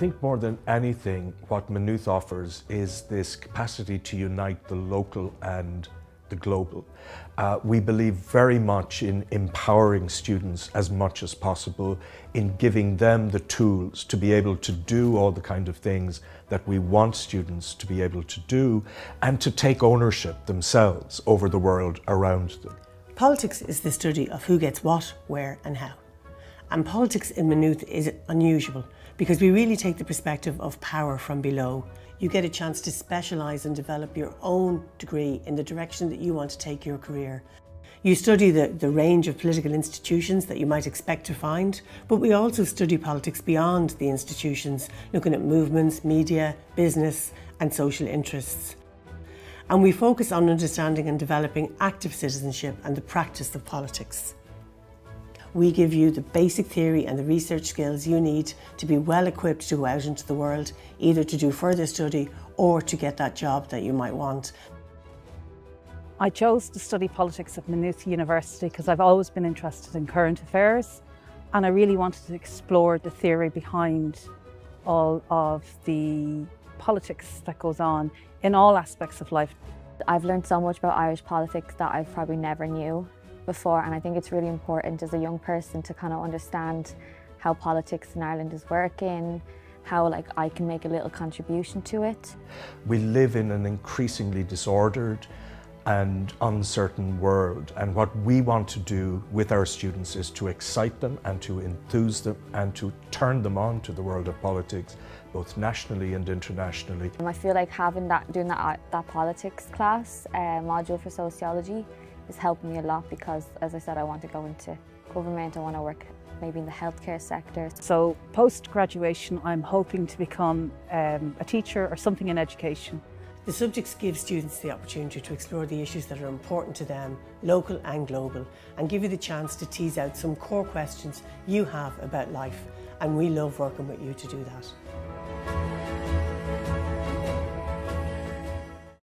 think more than anything, what Maynooth offers is this capacity to unite the local and the global. Uh, we believe very much in empowering students as much as possible, in giving them the tools to be able to do all the kind of things that we want students to be able to do and to take ownership themselves over the world around them. Politics is the study of who gets what, where and how. And politics in Maynooth is unusual because we really take the perspective of power from below. You get a chance to specialise and develop your own degree in the direction that you want to take your career. You study the, the range of political institutions that you might expect to find, but we also study politics beyond the institutions, looking at movements, media, business and social interests and we focus on understanding and developing active citizenship and the practice of politics. We give you the basic theory and the research skills you need to be well equipped to go out into the world, either to do further study or to get that job that you might want. I chose to study politics at Maynooth University because I've always been interested in current affairs and I really wanted to explore the theory behind all of the politics that goes on in all aspects of life. I've learned so much about Irish politics that I probably never knew before and I think it's really important as a young person to kind of understand how politics in Ireland is working, how like I can make a little contribution to it. We live in an increasingly disordered and uncertain world and what we want to do with our students is to excite them and to enthuse them and to turn them on to the world of politics both nationally and internationally. I feel like having that, doing that, that politics class, uh, module for sociology, is helping me a lot because, as I said, I want to go into government, I want to work maybe in the healthcare sector. So post-graduation, I'm hoping to become um, a teacher or something in education. The subjects give students the opportunity to explore the issues that are important to them, local and global, and give you the chance to tease out some core questions you have about life. And we love working with you to do that.